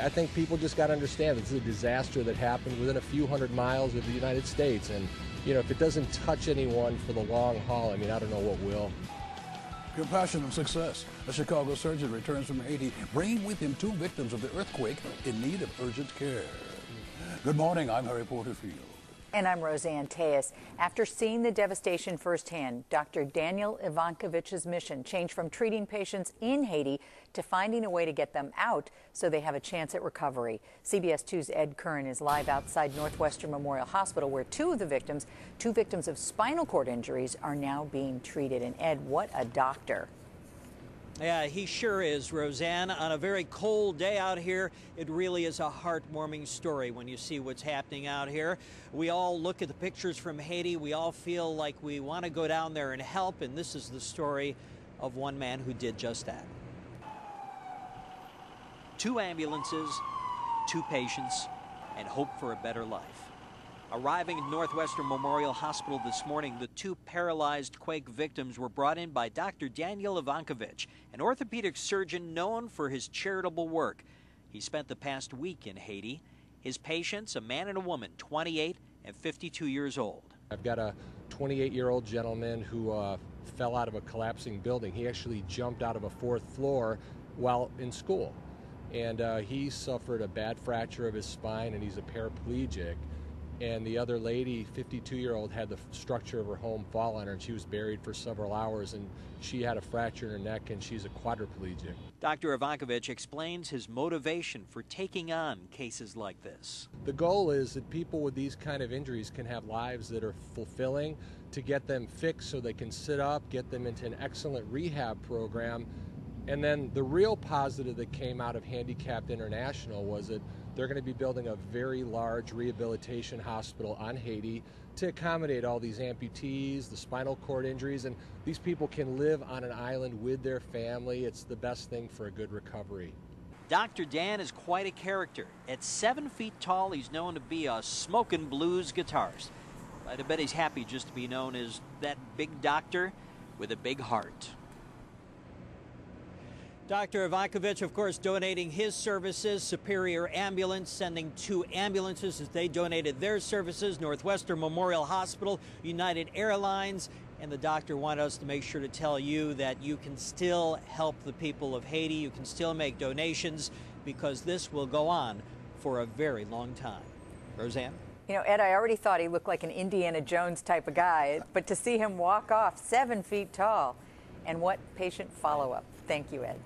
I think people just got to understand this is a disaster that happened within a few hundred miles of the United States. And, you know, if it doesn't touch anyone for the long haul, I mean, I don't know what will. Compassion and success. A Chicago surgeon returns from Haiti, bringing with him two victims of the earthquake in need of urgent care. Good morning. I'm Harry Porterfield. And I'm Roseanne Tellez. After seeing the devastation firsthand, Dr. Daniel Ivankovich's mission changed from treating patients in Haiti to finding a way to get them out so they have a chance at recovery. CBS 2's Ed Curran is live outside Northwestern Memorial Hospital, where two of the victims, two victims of spinal cord injuries, are now being treated. And Ed, what a doctor. Yeah, he sure is, Roseanne. On a very cold day out here, it really is a heartwarming story when you see what's happening out here. We all look at the pictures from Haiti. We all feel like we want to go down there and help, and this is the story of one man who did just that. Two ambulances, two patients, and hope for a better life. Arriving at Northwestern Memorial Hospital this morning, the two paralyzed quake victims were brought in by Dr. Daniel Ivankovich, an orthopedic surgeon known for his charitable work. He spent the past week in Haiti. His patients, a man and a woman, 28 and 52 years old. I've got a 28 year old gentleman who uh, fell out of a collapsing building. He actually jumped out of a fourth floor while in school. And uh, he suffered a bad fracture of his spine and he's a paraplegic and the other lady, 52 year old, had the structure of her home fall on her and she was buried for several hours and she had a fracture in her neck and she's a quadriplegic. Dr. Ivankovich explains his motivation for taking on cases like this. The goal is that people with these kind of injuries can have lives that are fulfilling to get them fixed so they can sit up, get them into an excellent rehab program. And then the real positive that came out of Handicapped International was that they're going to be building a very large rehabilitation hospital on Haiti to accommodate all these amputees, the spinal cord injuries, and these people can live on an island with their family. It's the best thing for a good recovery. Dr. Dan is quite a character. At seven feet tall, he's known to be a smoking blues guitarist. I bet he's happy just to be known as that big doctor with a big heart. Dr. Ivankovich, of course, donating his services. Superior Ambulance sending two ambulances as they donated their services. Northwestern Memorial Hospital, United Airlines, and the doctor wanted us to make sure to tell you that you can still help the people of Haiti. You can still make donations because this will go on for a very long time. Roseanne? You know, Ed, I already thought he looked like an Indiana Jones type of guy, but to see him walk off seven feet tall and what patient follow up. Thank you, Ed.